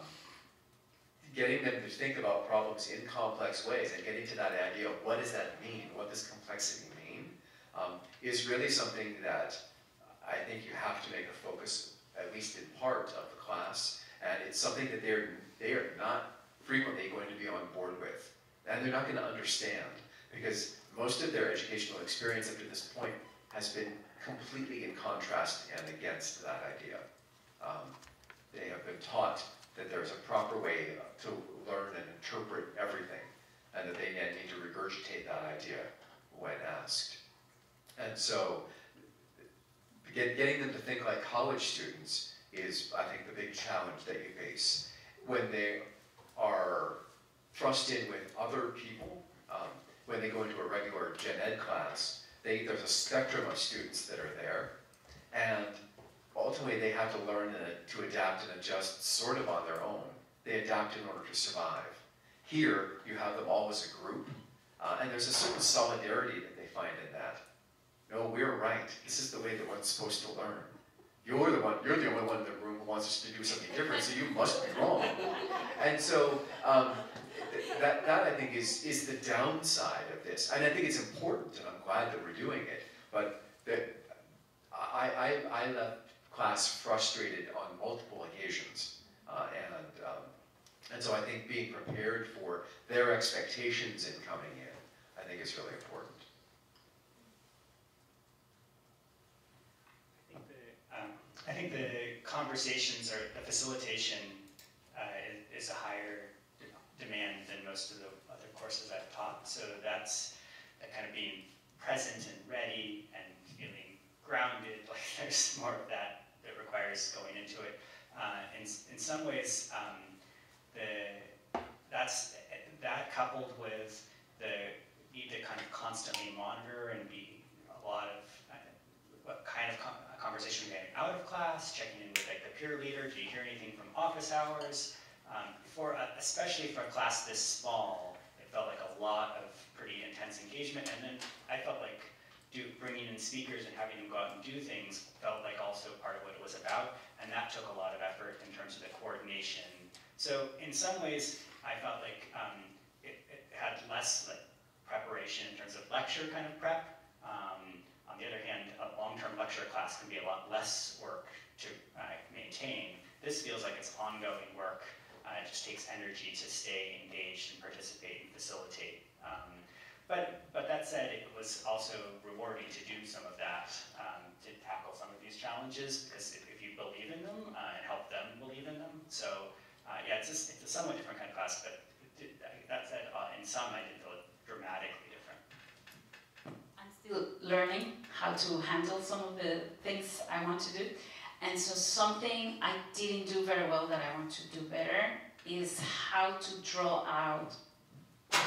getting them to think about problems in complex ways and getting to that idea of what does that mean, what does complexity mean, um, is really something that I think you have to make a focus, at least in part of the class. And it's something that they're, they are not frequently going to be on board with. And they're not going to understand because most of their educational experience up to this point has been completely in contrast and against that idea. Um, they have been taught that there's a proper way to learn and interpret everything, and that they need to regurgitate that idea when asked. And so, get, getting them to think like college students is, I think, the big challenge that you face when they are thrust in with other people. When they go into a regular gen ed class, they, there's a spectrum of students that are there, and ultimately they have to learn to adapt and adjust sort of on their own. They adapt in order to survive. Here, you have them all as a group, uh, and there's a certain solidarity that they find in that. No, we're right. This is the way that one's supposed to learn. You're the one, you're the only one in the room who wants us to do something different, so you must be wrong. And so, um, that, that I think is, is the downside of this. And I think it's important, and I'm glad that we're doing it, but that I, I, I left class frustrated on multiple occasions. Uh, and, um, and so I think being prepared for their expectations in coming in, I think is really important. I think the, um, conversations or the facilitation uh, is, is a higher demand than most of the other courses I've taught. So that's that kind of being present and ready and feeling grounded. Like there's more of that that requires going into it. Uh, in, in some ways, um, the that's that coupled with the need to kind of constantly monitor and be a lot of uh, what kind of con- conversation we're getting out of class, checking in with like the peer leader, do you hear anything from office hours? Um, for a, especially for a class this small, it felt like a lot of pretty intense engagement. And then I felt like do, bringing in speakers and having them go out and do things felt like also part of what it was about. And that took a lot of effort in terms of the coordination. So in some ways, I felt like um, it, it had less like preparation in terms of lecture kind of prep. Um, on the other hand, a long-term lecture class can be a lot less work to uh, maintain. This feels like it's ongoing work. Uh, it just takes energy to stay engaged and participate and facilitate. Um, but, but that said, it was also rewarding to do some of that, um, to tackle some of these challenges, because if, if you believe in them uh, and help them believe in them. So uh, yeah, it's, just, it's a somewhat different kind of class, but that said, uh, in some I did feel dramatically different. I'm still learning how to handle some of the things I want to do. And so something I didn't do very well that I want to do better is how to draw out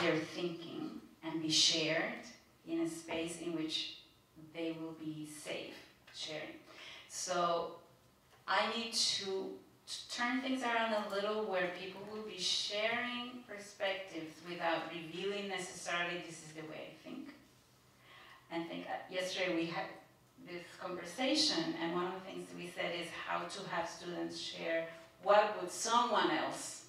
their thinking and be shared in a space in which they will be safe sharing. So I need to turn things around a little where people will be sharing perspectives without revealing necessarily this is the way I think. And think uh, yesterday we had this conversation and one of the things we said is how to have students share what would someone else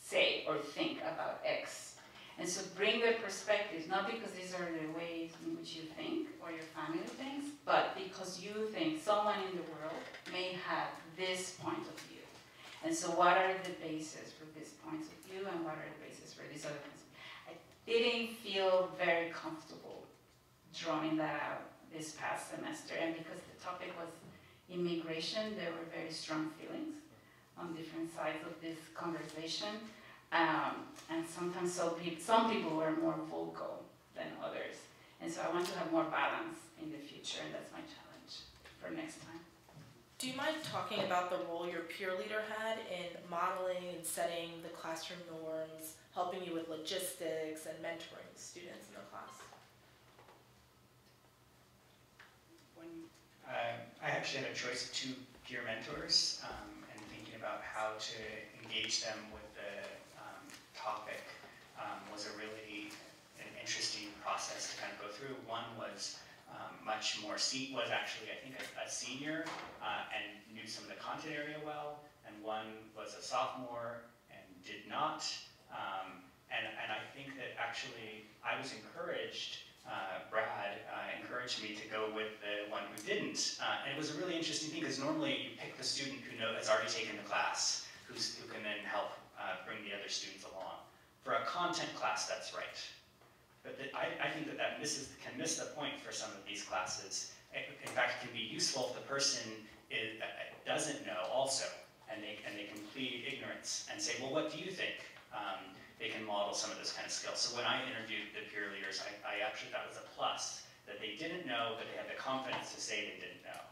say or think about X. And so bring their perspectives, not because these are the ways in which you think or your family thinks, but because you think someone in the world may have this point of view. And so what are the bases for this point of view and what are the bases for these other things? I didn't feel very comfortable drawing that out this past semester and because the topic was immigration, there were very strong feelings on different sides of this conversation. Um, and sometimes so peop some people were more vocal than others. And so I want to have more balance in the future, and that's my challenge for next time. Do you mind talking about the role your peer leader had in modeling and setting the classroom norms, helping you with logistics and mentoring students in the class? When, uh, I actually had a choice of two peer mentors um, and thinking about how to engage them with the um, topic um, was a really an interesting process to kind of go through. One was um, much more, se- was actually, I think, a, a senior uh, and knew some of the content area well, and one was a sophomore and did not. Um, and, and I think that actually I was encouraged, uh, Brad uh, encouraged me to go with the one who didn't. Uh, and it was a really interesting thing because normally you pick the student who know, has already taken the class, who's, who can then help uh, bring the other students along. For a content class, that's right. But the, I, I think that that misses, can miss the point for some of these classes. In fact, it can be useful if the person is, uh, doesn't know also, and they, and they can plead ignorance and say, well, what do you think? Um, they can model some of those kind of skills. So when I interviewed the peer leaders, I, I actually thought it was a plus that they didn't know, but they had the confidence to say they didn't know,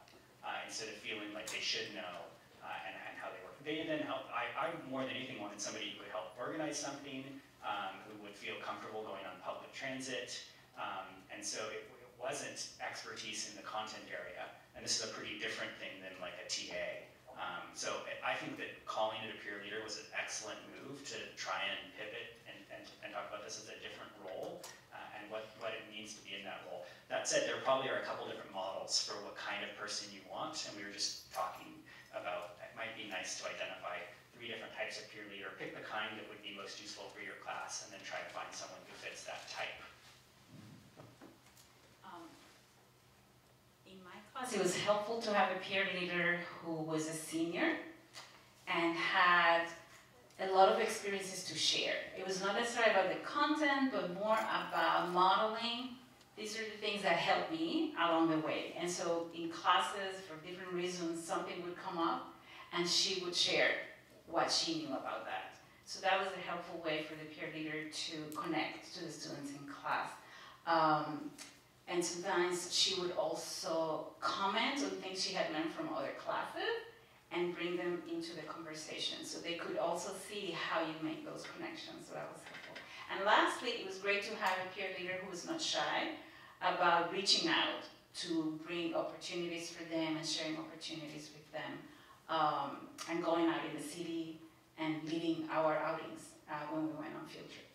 uh, instead of feeling like they should know uh, and, and how they work. They then helped, I, I more than anything wanted somebody who could help organize something, um, who would feel comfortable going on public transit, um, and so it, it wasn't expertise in the content area, and this is a pretty different thing than like a TA. Um, so I think that calling it a peer leader was an excellent move to try and pivot and and, and talk about this as a different role uh, and what, what it means to be in that role. That said, there probably are a couple different models for what kind of person you want, and we were just talking about, it might be nice to identify three different types of peer leader, pick the kind that would be most useful for your class, and then try to find someone who fits that type. Um, It was helpful to have a peer leader who was a senior and had a lot of experiences to share. It was not necessarily about the content, but more about modeling. These are the things that helped me along the way. And so in classes, for different reasons, something would come up and she would share what she knew about that. So that was a helpful way for the peer leader to connect to the students in class. Um, and sometimes she would also comment on things she had learned from other classes and bring them into the conversation so they could also see how you make those connections. So that was helpful. And lastly, it was great to have a peer leader who was not shy about reaching out to bring opportunities for them and sharing opportunities with them um, and going out in the city and leading our outings uh, when we went on field trips.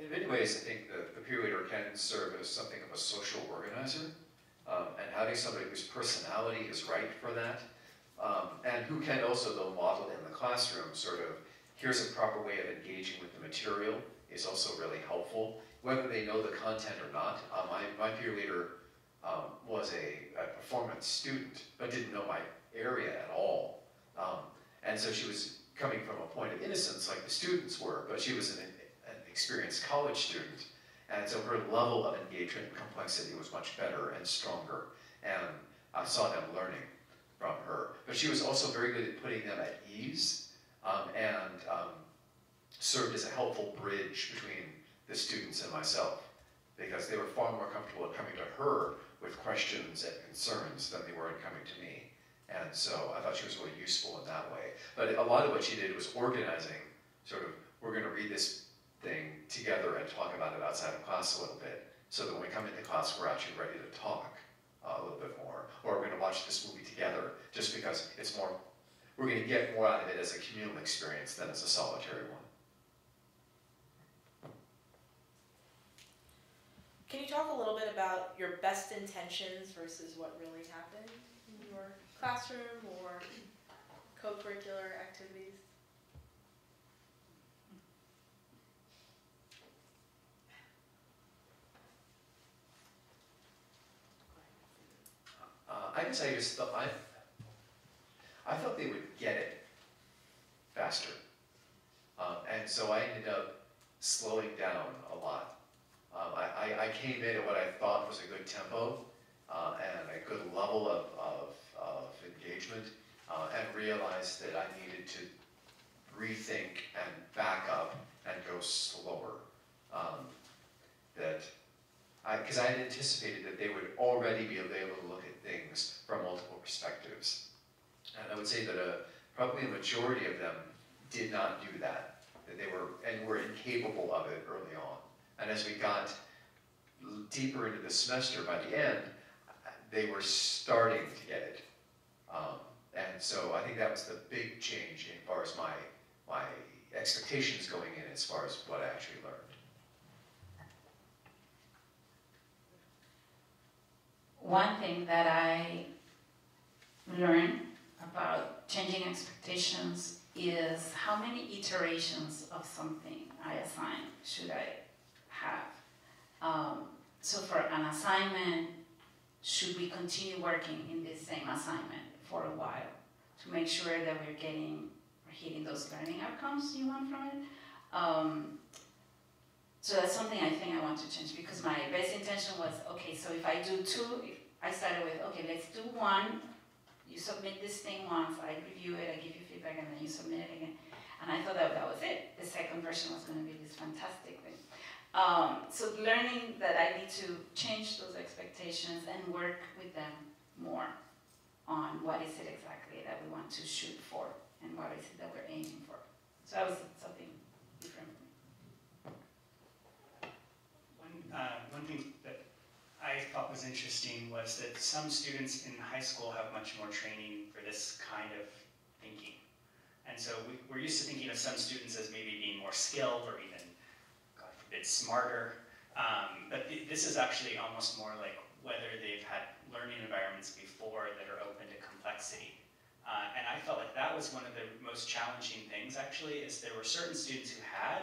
In many ways, I think the, the peer leader can serve as something of a social organizer, um, and having somebody whose personality is right for that, um, and who can also, though, model in the classroom, sort of, here's a proper way of engaging with the material, is also really helpful. Whether they know the content or not, uh, my, my peer leader um, was a, a performance student, but didn't know my area at all. Um, and so she was coming from a point of innocence like the students were, but she was an experienced college student. And so her level of engagement and complexity was much better and stronger. And I saw them learning from her. But she was also very good at putting them at ease um, and um, served as a helpful bridge between the students and myself because they were far more comfortable coming to her with questions and concerns than they were in coming to me. And so I thought she was really useful in that way. But a lot of what she did was organizing, sort of, we're going to read this thing together and talk about it outside of class a little bit, so that when we come into class, we're actually ready to talk uh, a little bit more. Or we're going to watch this movie together, just because it's more, we're going to get more out of it as a communal experience than as a solitary one. Can you talk a little bit about your best intentions versus what really happened in your classroom or co-curricular activities? Uh, I guess I just thought, I, I thought they would get it faster. Um, and so I ended up slowing down a lot. Um, I, I, I came in at what I thought was a good tempo uh, and a good level of, of, of engagement uh, and realized that I needed to rethink and back up and go slower. Um, that Because I had anticipated that they would already be able to look at things from multiple perspectives. And I would say that a, probably a majority of them did not do that, that they were, and were incapable of it early on. And as we got deeper into the semester, by the end, they were starting to get it. Um, and so I think that was the big change as far as my, my expectations going in as far as what I actually learned. One thing that I learned about changing expectations is how many iterations of something I assign should I have. Um, so for an assignment, should we continue working in this same assignment for a while to make sure that we're getting, we're hitting those learning outcomes you want from it? Um, so that's something I think I want to change because my best intention was, okay, so if I do two, I started with, okay, let's do one. You submit this thing once, I review it, I give you feedback, and then you submit it again. And I thought that that was it. The second version was going to be this fantastic thing. Um, so learning that I need to change those expectations and work with them more on what is it exactly that we want to shoot for and what is it that we're aiming for. So that was something different. One, uh, one thing I thought was interesting was that some students in high school have much more training for this kind of thinking. And so we, we're used to thinking of some students as maybe being more skilled or even bit smarter. Um, but th- this is actually almost more like whether they've had learning environments before that are open to complexity. Uh, and I felt like that was one of the most challenging things actually, is there were certain students who had,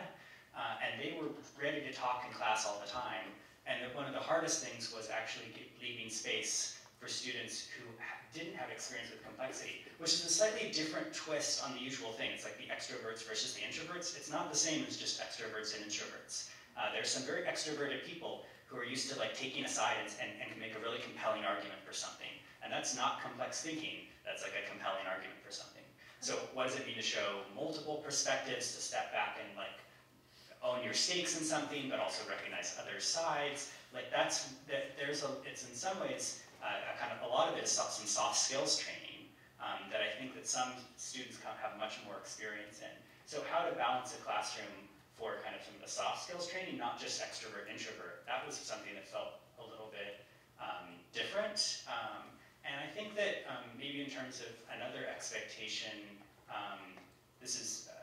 uh, and they were ready to talk in class all the time. And one of the hardest things was actually leaving space for students who didn't have experience with complexity, which is a slightly different twist on the usual thing. It's like the extroverts versus the introverts. It's not the same as just extroverts and introverts. Uh, are some very extroverted people who are used to like taking a side and, and, and can make a really compelling argument for something. And that's not complex thinking, that's like a compelling argument for something. So what does it mean to show multiple perspectives, to step back and like own your stakes in something, but also recognize other sides? Like that's, that there's a, it's in some ways, uh, a kind of, a lot of it is some some soft skills training um, that I think that some students have much more experience in. So how to balance a classroom for kind of some of the soft skills training, not just extrovert, introvert. That was something that felt a little bit um, different. Um, and I think that um, maybe in terms of another expectation, um, this is uh,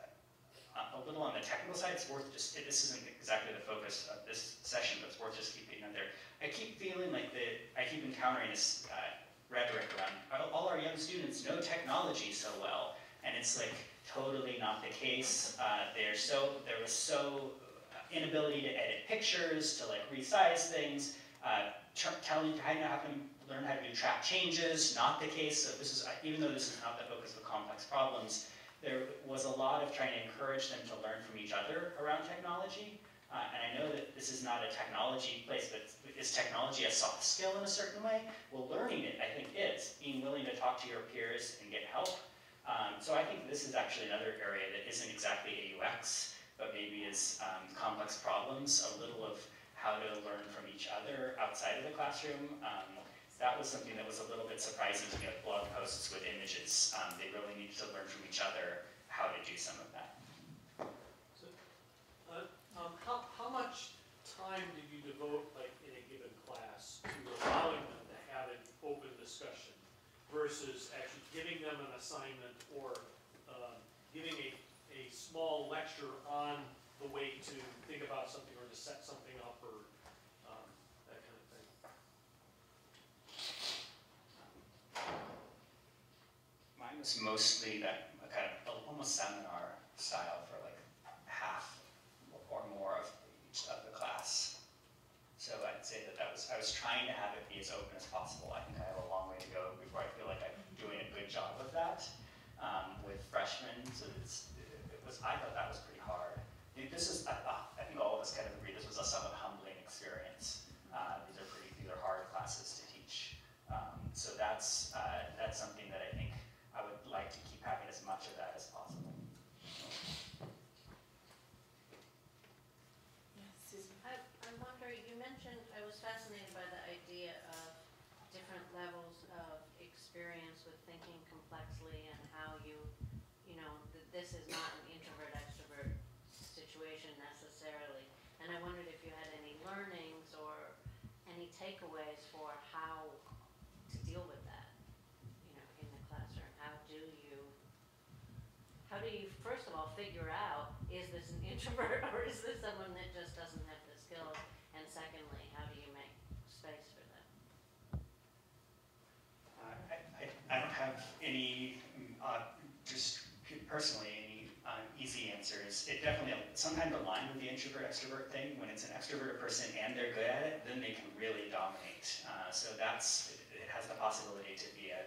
a little on the technical side. It's worth just, this isn't exactly the focus of this session, but it's worth just keeping in there. I keep feeling like the, I keep encountering this uh, rhetoric around all- all our young students know technology so well, and it's like totally not the case. Uh, they're so there was so uh, inability to edit pictures, to like resize things, uh, telling how to have them learn how to do track changes. Not the case. So this is uh, even though this is not the focus of complex problems, there was a lot of trying to encourage them to learn from each other around technology. Uh, and I know that this is not a technology place, but is technology a soft skill in a certain way? Well, learning it, I think, is. Being willing to talk to your peers and get help. Um, so I think this is actually another area that isn't exactly AUX, but maybe is um, complex problems, a little of how to learn from each other outside of the classroom. Um, that was something that was a little bit surprising to like blog posts with images. Um, they really needed to learn from each other how to do some of that. Uh, Um, how, how much time do you devote, like, in a given class to allowing them to have an open discussion versus actually giving them an assignment or, um, giving a, a small lecture on the way to think about something or to set something up or, um, that kind of thing? Mine was mostly that kind of almost seminar style for like half or more of each of the class. So I'd say that that was, I was trying to have it be as open as possible. I think I have a long way to go before I feel like I'm doing a good job of that um, with freshmen. So it's, it was, I thought that was pretty hard. This is, I, I think all of us kind of agree, this was a somewhat humbling experience. Uh, these are pretty, these are hard classes to teach. Um, so that's, uh, that's something that I think I would like to keep having as much of that as possible. Yes, Susan. I, I'm wondering, you mentioned, I was fascinated by the idea of different levels of experience with thinking complexly and how you, you know, that this is not an introvert extrovert situation necessarily. And I wondered if you had any learnings or any takeaways for how to deal with that, you know, in the classroom. How do you, how do you, first of all, figure out, is this an introvert or is this someone that just doesn't have the skills? And secondly, how do you make space for them? Uh, I, I, I don't have any, mm, uh, just personally, any um, easy answers. It definitely sometimes align with the introvert extrovert thing. When it's an extroverted person and they're good at it, then they can really dominate. Uh, so that's it, it has the possibility to be a,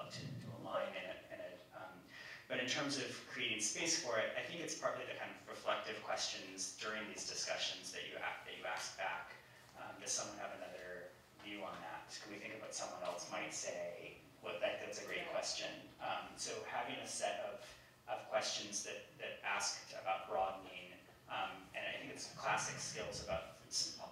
up to, to align in it. In it. Um, but in terms of creating space for it, I think it's partly the kind of reflective questions during these discussions that you ask, that you ask back. Um, does someone have another view on that? Can we think of what someone else might say? What that, that's a great question. Um, so having a set of, of questions that, that ask about broadening, um, and I think it's classic skills about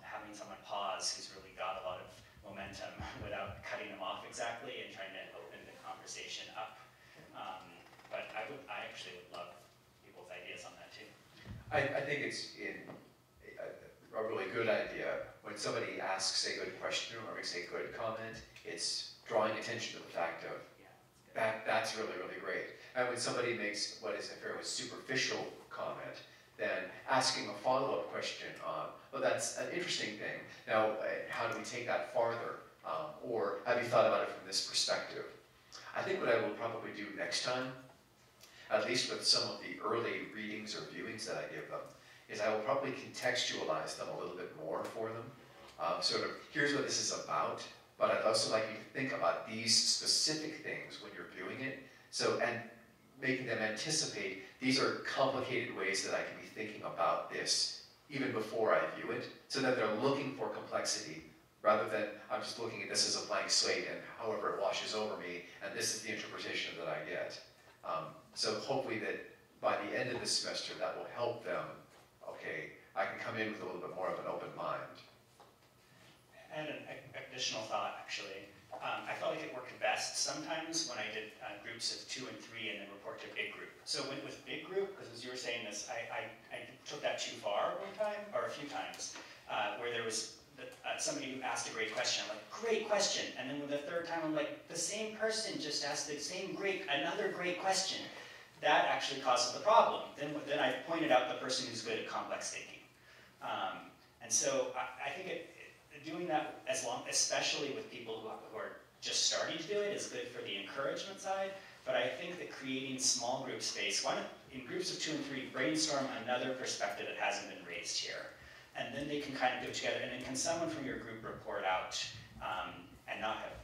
having someone pause who's really got a lot of momentum without cutting them off exactly and trying to open the conversation up. Um, but I would, I actually would love people's ideas on that too. I, I think it's in a, a really good idea when somebody asks a good question or makes a good comment. It's drawing attention to the fact of Yeah, that that's really really great. And when somebody makes what is a fairly superficial comment, then asking a follow-up question on, well, that's an interesting thing. Now, uh, how do we take that farther? Um, or have you thought about it from this perspective? I think what I will probably do next time, at least with some of the early readings or viewings that I give them, is I will probably contextualize them a little bit more for them. Um, sort of, here's what this is about, but I'd also like you to think about these specific things when you're viewing it. So, and making them anticipate these are complicated ways that I can be thinking about this even before I view it, so that they're looking for complexity rather than I'm just looking at this as a blank slate and however it washes over me, and this is the interpretation that I get. Um, so hopefully that by the end of the semester, that will help them, okay, I can come in with a little bit more of an open mind. And an additional thought, actually. Um, I felt like it worked best sometimes when I did uh, groups of two and three and then report to a big group. So when, with big group, because as you were saying this, I, I, I, took that too far one time, or a few times, uh, where there was uh, somebody who asked a great question. I'm like, great question. And then with the third time, I'm like, the same person just asked the same great, another great question. That actually causes the problem. Then, then I pointed out the person who's good at complex thinking. Um, and so I, I think it, doing that as long, especially with people who, who are just starting to do it, is good for the encouragement side. But I think that creating small group space, one in groups of two and three, brainstorm another perspective that hasn't been raised here, and then they can kind of it together. And then can someone from your group report out um, and not have?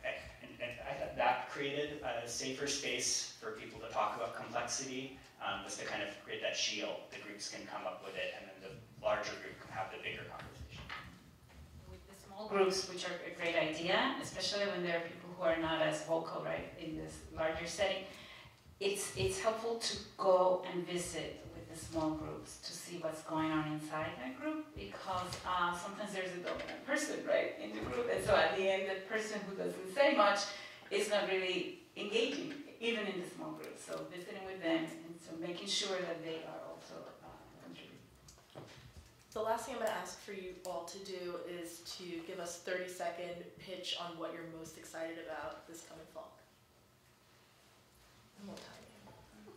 And, and I thought that created a safer space for people to talk about complexity. Um, was to kind of create that shield. The groups can come up with it, and then the larger group can have the bigger conversation small groups, which are a great idea, especially when there are people who are not as vocal, right, in this larger setting. It's, it's helpful to go and visit with the small groups to see what's going on inside that group because uh, sometimes there's a dominant person, right, in the group. And so at the end, the person who doesn't say much is not really engaging, even in the small group. So visiting with them and so making sure that they are The last thing I'm gonna ask for you all to do is to give us thirty second pitch on what you're most excited about this coming fall. And we'll time you.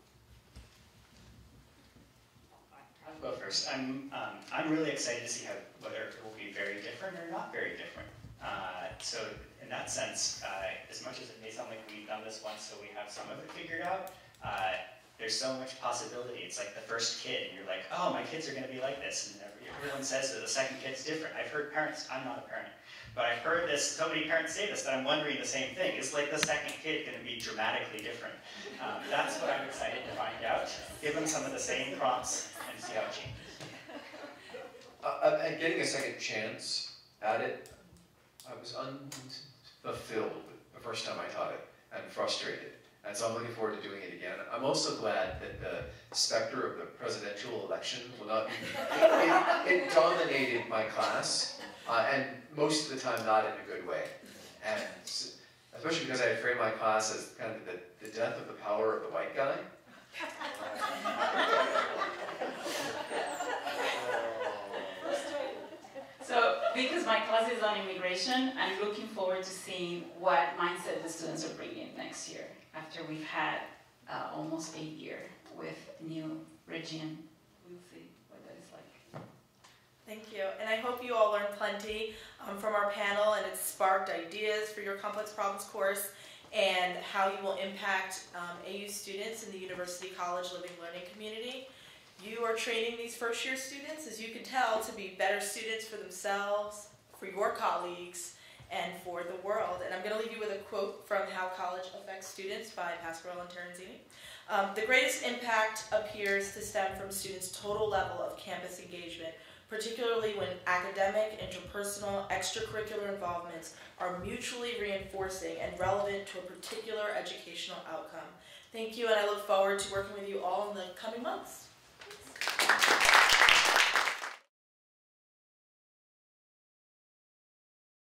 I'll go first. I'm, um, I'm really excited to see how, whether it will be very different or not very different. Uh, so in that sense, uh, as much as it may sound like we've done this once, so we have some of it figured out, uh, there's so much possibility. It's like the first kid, and you're like, oh, my kids are going to be like this, and everyone says that the second kid's different. I've heard parents, I'm not a parent, but I've heard this, so many parents say this, that I'm wondering the same thing. Is like the second kid going to be dramatically different? Um, that's what I'm excited to find out. Give them some of the same prompts and see how it changes. Uh, and getting a second chance at it, I was unfulfilled the first time I taught it and frustrated. And so I'm looking forward to doing it again. I'm also glad that the specter of the presidential election will not be, it, it, it dominated my class, uh, and most of the time not in a good way. And especially because I had framed my class as kind of the, the death of the power of the white guy. So, because my class is on immigration, I'm looking forward to seeing what mindset the students are bringing next year after we've had uh, almost a year with new regime. We'll see what that is like. Thank you, and I hope you all learned plenty um, from our panel and it sparked ideas for your complex problems course and how you will impact um, AU students in the University College Living Learning community. You are training these first year students, as you can tell, to be better students for themselves, for your colleagues, and for the world. And I'm going to leave you with a quote from How College Affects Students by Pascarella and Terenzini. Um, the greatest impact appears to stem from students' total level of campus engagement, particularly when academic, interpersonal, extracurricular involvements are mutually reinforcing and relevant to a particular educational outcome. Thank you, and I look forward to working with you all in the coming months.